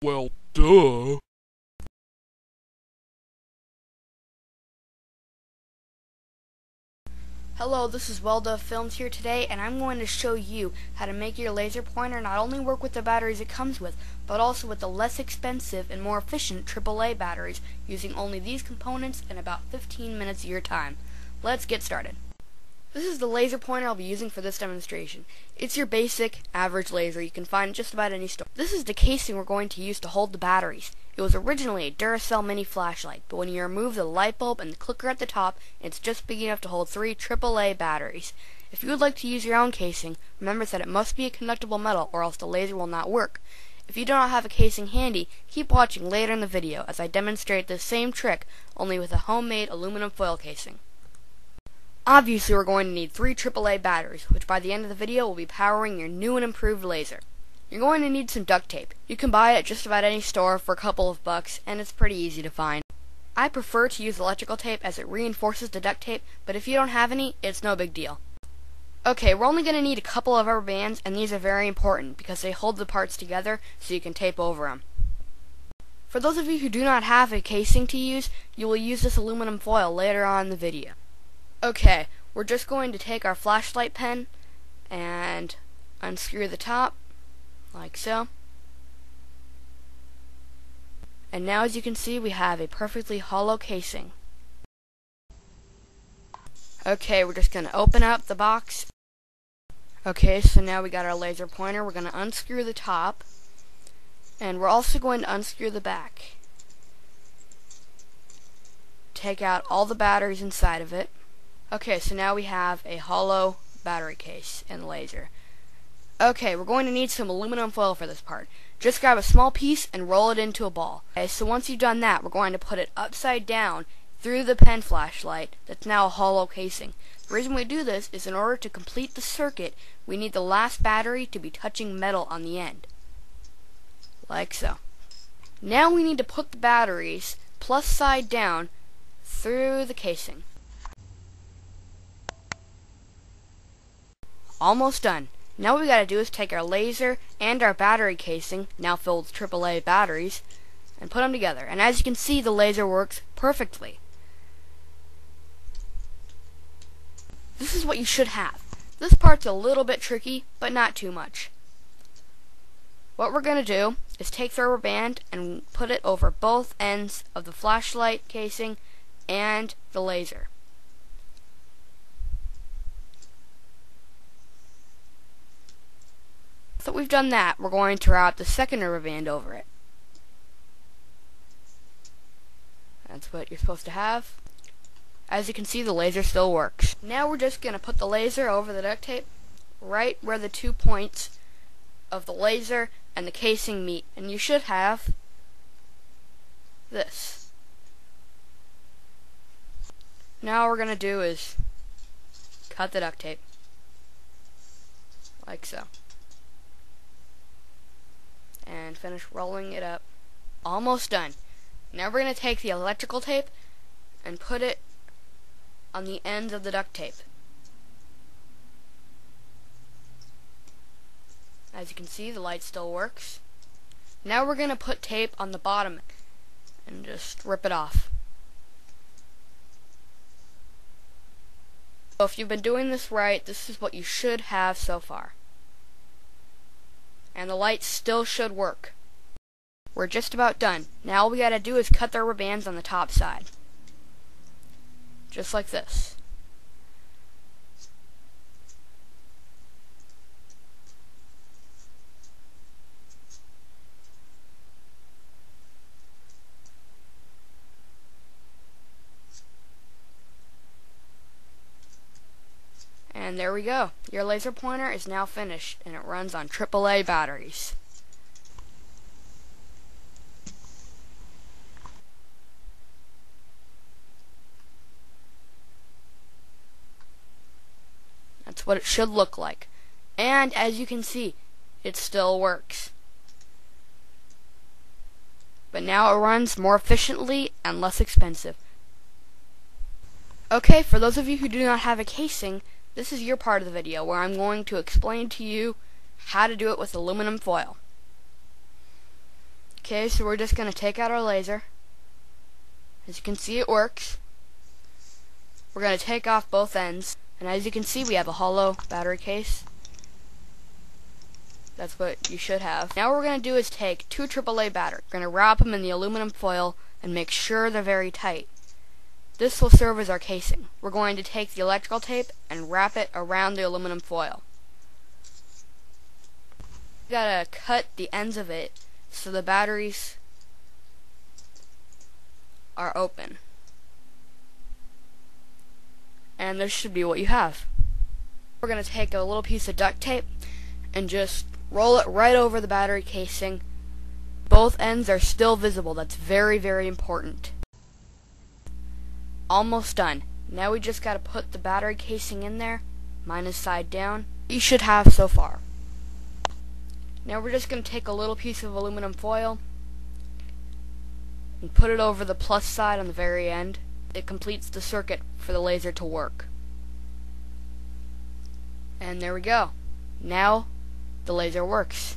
Well, duh. Hello, this is WellDuh Films here today, and I'm going to show you how to make your laser pointer not only work with the batteries it comes with, but also with the less expensive and more efficient AAA batteries, using only these components in about 15 minutes of your time. Let's get started. This is the laser pointer I'll be using for this demonstration. It's your basic, average laser you can find just about any store. This is the casing we're going to use to hold the batteries. It was originally a Duracell mini flashlight, but when you remove the light bulb and the clicker at the top, it's just big enough to hold three AAA batteries. If you would like to use your own casing, remember that it must be a conductible metal or else the laser will not work. If you do not have a casing handy, keep watching later in the video as I demonstrate the same trick, only with a homemade aluminum foil casing. Obviously we're going to need three AAA batteries, which by the end of the video will be powering your new and improved laser. You're going to need some duct tape. You can buy it at just about any store for a couple of bucks, and it's pretty easy to find. I prefer to use electrical tape as it reinforces the duct tape, but if you don't have any, it's no big deal. Okay, we're only going to need a couple of rubber bands, and these are very important because they hold the parts together so you can tape over them. For those of you who do not have a casing to use, you will use this aluminum foil later on in the video. Okay, we're just going to take our flashlight pen and unscrew the top like so. And now as you can see we have a perfectly hollow casing. Okay, we're just going to open up the box. Okay, so now we got our laser pointer. We're going to unscrew the top. And we're also going to unscrew the back. Take out all the batteries inside of it. Okay, so now we have a hollow battery case and laser. Okay, we're going to need some aluminum foil for this part. Just grab a small piece and roll it into a ball. Okay, so once you've done that, we're going to put it upside down through the pen flashlight that's now a hollow casing. The reason we do this is in order to complete the circuit, we need the last battery to be touching metal on the end. Like so. Now we need to put the batteries, plus side down, through the casing. Almost done. Now what we gotta do is take our laser and our battery casing, now filled with AAA batteries, and put them together. And as you can see, the laser works perfectly. This is what you should have. This part's a little bit tricky, but not too much. What we're going to do is take the rubber band and put it over both ends of the flashlight casing and the laser. We've done that, we're going to wrap the second rubber band over it. That's what you're supposed to have. As you can see, the laser still works. Now we're just going to put the laser over the duct tape right where the two points of the laser and the casing meet. And you should have this. Now all we're going to do is cut the duct tape. Like so and finish rolling it up. Almost done. Now we're going to take the electrical tape and put it on the ends of the duct tape. As you can see, the light still works. Now we're going to put tape on the bottom and just rip it off. So if you've been doing this right, this is what you should have so far and the lights still should work. We're just about done. Now all we gotta do is cut the rubber bands on the top side. Just like this. And there we go. Your laser pointer is now finished, and it runs on AAA batteries. That's what it should look like. And as you can see, it still works. But now it runs more efficiently and less expensive. Okay, for those of you who do not have a casing, this is your part of the video where I'm going to explain to you how to do it with aluminum foil. Okay, so we're just going to take out our laser. As you can see, it works. We're going to take off both ends. And as you can see, we have a hollow battery case. That's what you should have. Now what we're going to do is take two AAA batteries. We're going to wrap them in the aluminum foil and make sure they're very tight. This will serve as our casing. We're going to take the electrical tape and wrap it around the aluminum foil. You gotta cut the ends of it so the batteries are open. And this should be what you have. We're going to take a little piece of duct tape and just roll it right over the battery casing. Both ends are still visible. That's very, very important. Almost done. Now we just got to put the battery casing in there. Mine is side down. You should have so far. Now we're just going to take a little piece of aluminum foil and put it over the plus side on the very end. It completes the circuit for the laser to work. And there we go. Now the laser works.